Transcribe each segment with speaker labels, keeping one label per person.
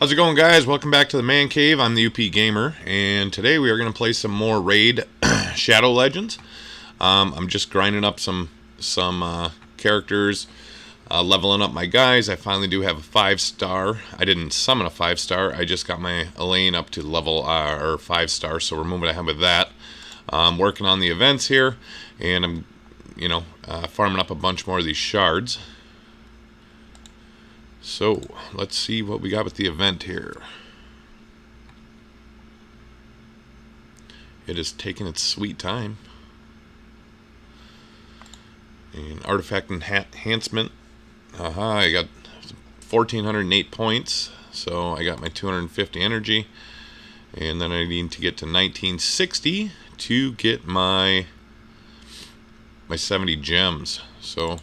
Speaker 1: How's it going, guys? Welcome back to the Man Cave. I'm the UP Gamer, and today we are going to play some more Raid Shadow Legends. Um, I'm just grinding up some some uh, characters, uh, leveling up my guys. I finally do have a five star. I didn't summon a five star. I just got my Elhain up to level uh, or five star, so we're moving ahead with that. I'm working on the events here, and I'm, you know, uh, farming up a bunch more of these shards. So, let's see what we got with the event here. It is taking its sweet time. And artifact enhancement. Aha, I got 1408 points. So I got my 250 energy. And then I need to get to 1960 to get my my 70 gems. So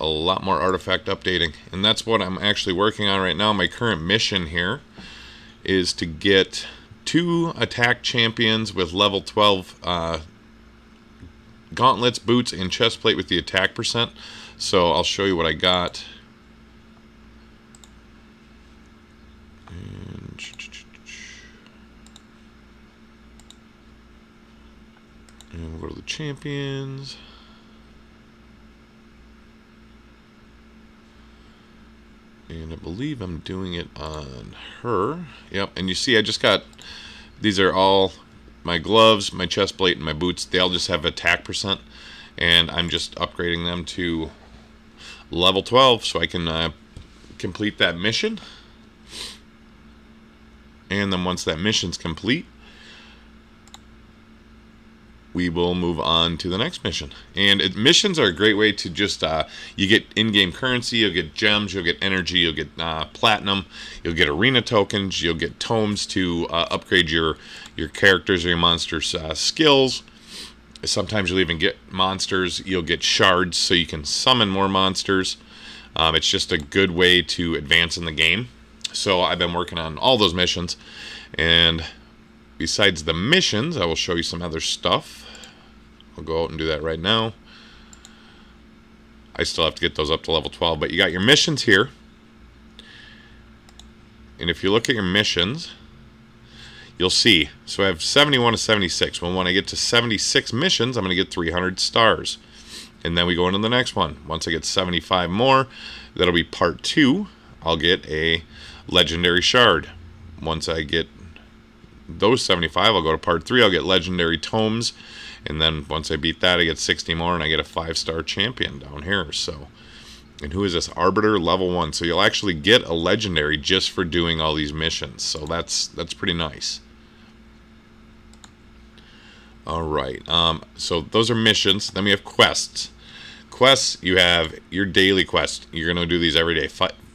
Speaker 1: a lot more artifact updating. And that's what I'm actually working on right now. My current mission here is to get two attack champions with level 12 uh, gauntlets, boots, and chest plate with the attack percent. So I'll show you what I got. And and we'll go to the champions. And I believe I'm doing it on her. Yep, and you see I just got, these are all my gloves, my chest plate, and my boots. They all just have attack percent, and I'm just upgrading them to level 12 so I can uh, complete that mission. And then once that mission's complete, we will move on to the next mission. And it, missions are a great way to just, uh, you get in-game currency, you'll get gems, you'll get energy, you'll get uh, platinum, you'll get arena tokens, you'll get tomes to uh, upgrade your, your characters or your monsters' uh, skills. Sometimes you'll even get monsters, you'll get shards so you can summon more monsters. Um, it's just a good way to advance in the game. So I've been working on all those missions and besides the missions, I will show you some other stuff. I'll go out and do that right now. I still have to get those up to level 12, but you got your missions here. And if you look at your missions, you'll see. So I have 71 to 76. Well, when I get to 76 missions, I'm going to get 300 stars. And then we go into the next one. Once I get 75 more, that'll be part two. I'll get a legendary shard. Once I get those 75, I'll go to part three. I'll get legendary tomes, and then once I beat that, I get 60 more, and I get a five star champion down here. So, and who is this arbiter level one? So you'll actually get a legendary just for doing all these missions. So that's that's pretty nice. All right. Um, so those are missions. Then we have quests. Quests, you have your daily quest. You're going to do these every day.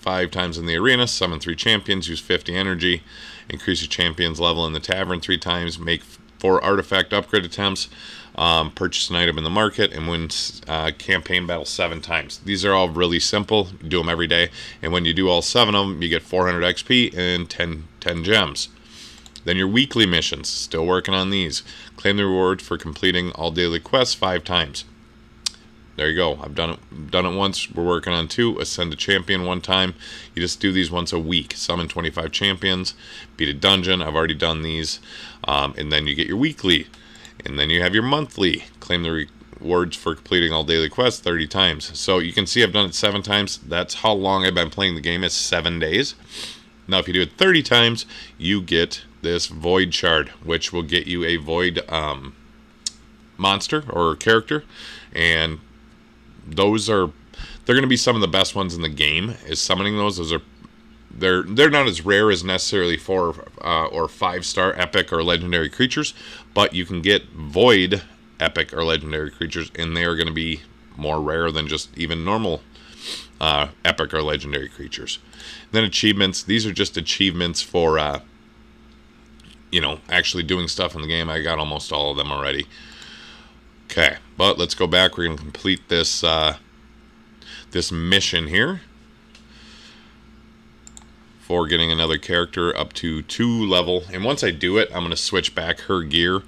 Speaker 1: Five times in the arena, summon three champions, use 50 energy, increase your champion's level in the tavern three times, make four artifact upgrade attempts, um, purchase an item in the market, and win uh, campaign battle seven times. These are all really simple. You do them every day, and when you do all seven of them, you get 400 XP and 10, 10 gems. Then your weekly missions, still working on these. Claim the reward for completing all daily quests five times there you go. I've done it done it once. We're working on two. Ascend a champion one time. You just do these once a week. Summon 25 champions. Beat a dungeon. I've already done these. Um, and then you get your weekly. And then you have your monthly. Claim the rewards for completing all daily quests 30 times. So you can see I've done it seven times. That's how long I've been playing the game. It's seven days. Now if you do it 30 times, you get this void shard, which will get you a void um, monster or character. And those are they're going to be some of the best ones in the game. Is summoning those? Those are they're they're not as rare as necessarily four uh, or five star epic or legendary creatures, but you can get void epic or legendary creatures, and they are going to be more rare than just even normal uh, epic or legendary creatures. And then achievements. These are just achievements for uh, you know actually doing stuff in the game. I got almost all of them already. Okay, but let's go back. We're going to complete this uh, this mission here for getting another character up to two level. And once I do it, I'm going to switch back her gear.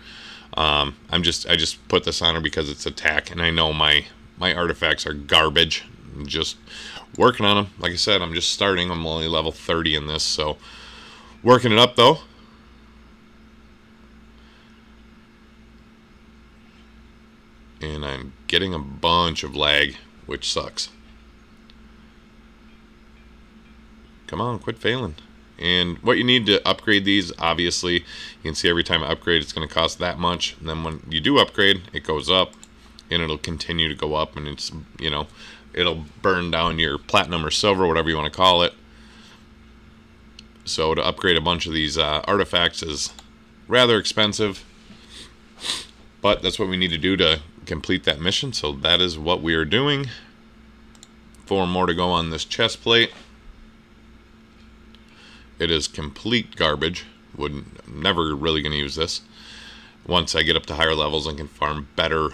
Speaker 1: Um, I'm just I just put this on her because it's attack, and I know my my artifacts are garbage. Just working on them. Like I said, I'm just starting. I'm only level 30 in this, so working it up though. And I'm getting a bunch of lag, which sucks. Come on, quit failing. And what you need to upgrade these, obviously, you can see every time I upgrade, it's going to cost that much. And then when you do upgrade, it goes up, and it'll continue to go up, and it's, you know, it'll burn down your platinum or silver, whatever you want to call it. So to upgrade a bunch of these uh, artifacts is rather expensive, but that's what we need to do to complete that mission. So that is what we are doing. Four more to go on this chest plate. It is complete garbage. Would never really to use this. Once I get up to higher levels and can farm better,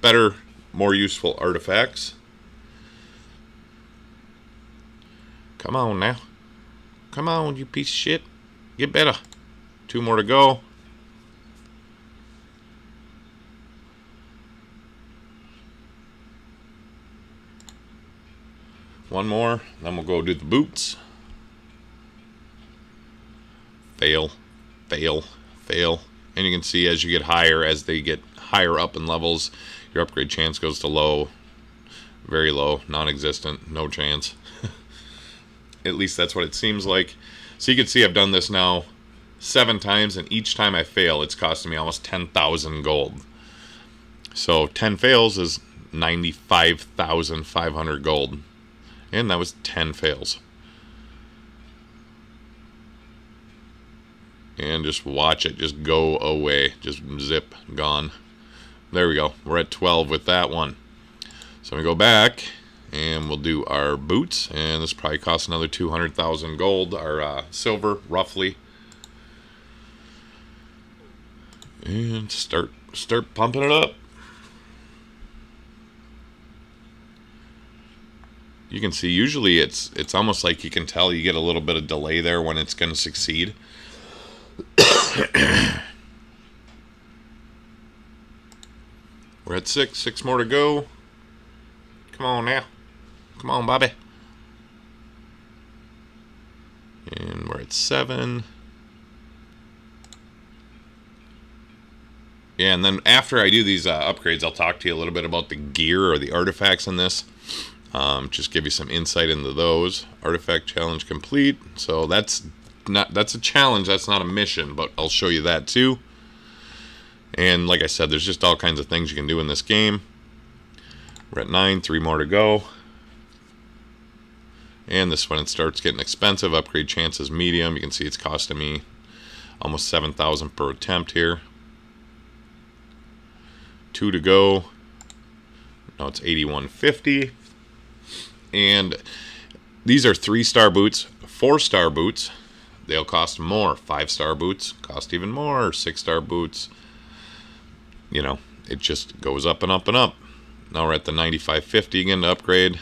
Speaker 1: better, more useful artifacts. Come on now. Come on, you piece of shit. Get better. Two more to go. One more, then we'll go do the boots. Fail, fail, fail. And you can see as you get higher, as they get higher up in levels, your upgrade chance goes to low, very low, non-existent, no chance. At least that's what it seems like. So you can see I've done this now seven times, and each time I fail, it's costing me almost 10,000 gold. So 10 fails is 95,500 gold. And that was 10 fails. And just watch it just go away. Just zip, gone. There we go. We're at 12 with that one. So we go back and we'll do our boots and this probably costs another 200,000 gold our uh, silver roughly and start start pumping it up you can see usually it's it's almost like you can tell you get a little bit of delay there when it's going to succeed we're at six six more to go come on now Come on, Bobby. And we're at seven. Yeah, and then after I do these uh, upgrades, I'll talk to you a little bit about the gear or the artifacts in this. Um, just give you some insight into those. Artifact challenge complete. So that's not that's a challenge. That's not a mission, but I'll show you that too. And like I said, there's just all kinds of things you can do in this game. We're at nine, three more to go. And this one, it starts getting expensive. Upgrade chances medium. You can see it's costing me almost 7,000 per attempt here. Two to go. Now it's 8150. And these are three-star boots, four-star boots. They'll cost more. Five-star boots cost even more. Six-star boots, you know, it just goes up and up and up. Now we're at the 9550 again to upgrade.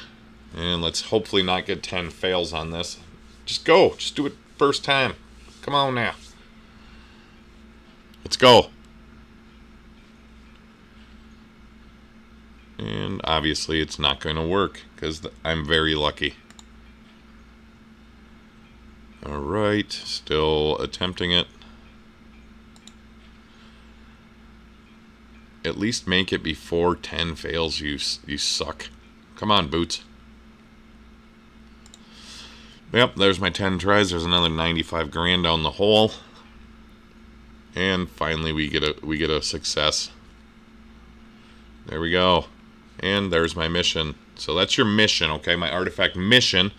Speaker 1: And let's hopefully not get 10 fails on this. Just go. Just do it first time. Come on now. Let's go. And obviously it's not going to work because I'm very lucky. Alright, still attempting it. At least make it before 10 fails, you, you suck. Come on, Boots. Yep, there's my 10 tries. There's another 95 grand down the hole. And finally we get a we get a success. There we go. And there's my mission. So that's your mission, okay? My artifact mission.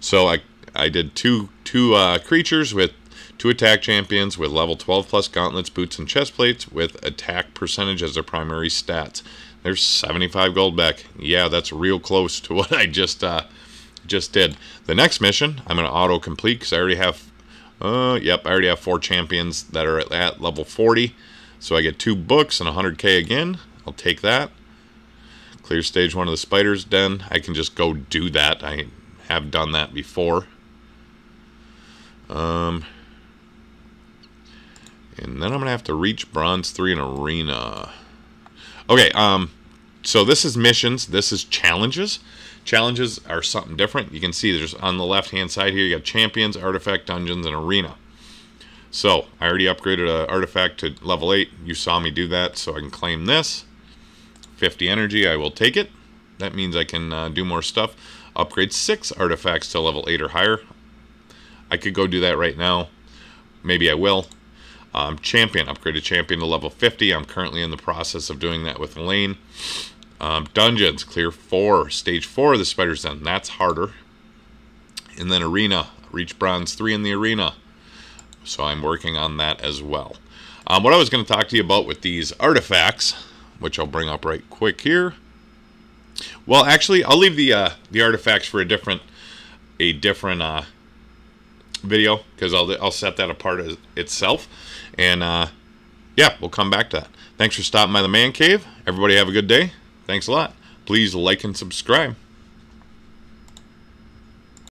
Speaker 1: So I I did two two uh, creatures with two attack champions with level 12 plus gauntlets, boots, and chest plates with attack percentage as their primary stats. There's 75 gold back. Yeah, that's real close to what I just uh, just did. The next mission, I'm to auto complete because I already have, uh, yep, I already have four champions that are at, at level 40. So I get two books and 100k again. I'll take that. Clear stage one of the spider's den. I can just go do that. I have done that before. Um, and then I'm going to have to reach bronze 3 in arena. Okay, um, so this is missions. This is challenges. Challenges are something different. You can see there's on the left hand side here, you got champions, artifact, dungeons, and arena. So I already upgraded an artifact to level 8. You saw me do that, so I can claim this. 50 energy, I will take it. That means I can uh, do more stuff. Upgrade 6 artifacts to level 8 or higher. I could go do that right now. Maybe I will. Um, champion, upgrade a champion to level 50. I'm currently in the process of doing that with Lane. Um, dungeons, clear 4. Stage 4 of the Spider's Den. That's harder. And then Arena, reach bronze 3 in the Arena. So I'm working on that as well. Um, what I was going to talk to you about with these artifacts, which I'll bring up right quick here. Well, actually, I'll leave the uh, the artifacts for a different a different uh, video because I'll I'll set that apart as itself, and uh, yeah, we'll come back to that. Thanks for stopping by the man cave. Everybody have a good day. Thanks a lot. Please like and subscribe.